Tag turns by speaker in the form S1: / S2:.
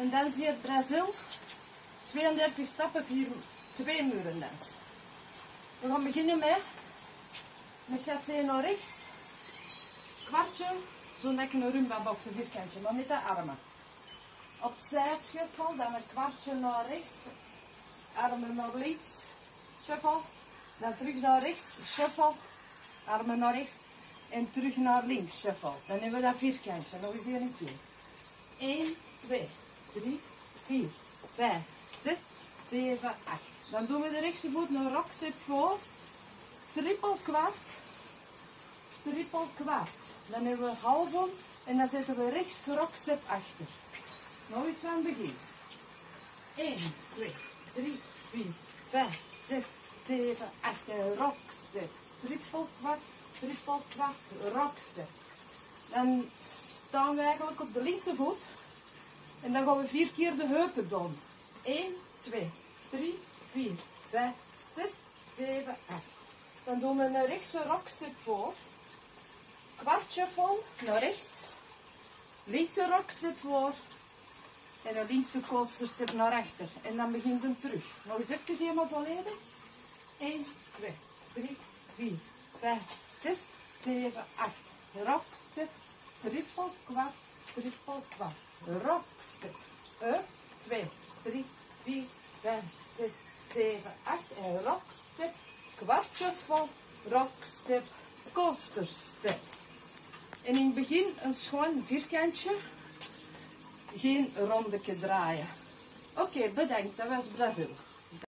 S1: En zie je Brazil. 32 stappen, 4, 2 muren dans. We gaan beginnen met een chassé naar rechts. Kwartje, zo'n lekker een rumba boxen vierkantje, maar met de armen. Opzij shuffle, dan een kwartje naar rechts. Armen naar links, shuffle. Dan terug naar rechts, shuffle. Armen naar rechts. En terug naar links, shuffle. Dan hebben we dat vierkantje. Nog eens een keer. 1, 2, 3, 4, 5, 6, 7, 8. Dan doen we de rechtse voet een rockstep voor. Triple kwart. Triple kwart. Dan hebben we half om. En dan zetten we rechts rockstep achter. Nog eens van begin. 1, 2, 3, 4, 5, 6, 7, 8. En rockstep. Triple kwart. Triple kwart. Rockstep. Dan staan we eigenlijk op de linkse voet. En dan gaan we vier keer de heupen doen. 1, 2, 3, 4, 5, 6, 7, 8. Dan doen we een rechtse rockstep voor. Kwartje vol naar rechts. Linkse rockstep voor. En een linkse coasterstep naar achter. En dan begint hem terug. Nog eens even helemaal volledig. 1, 2, 3, 4, 5, 6, 7, 8. Rockstep, triple kwart, triple kwart. Rockstep. Up, 2, 3, 4, 5, 6, 7, 8. En rockstep, kwartje vol, rockstep, coasterstep. En in het begin een schoon vierkantje, geen rondetje draaien. Oké, bedankt. Dat was Brazil.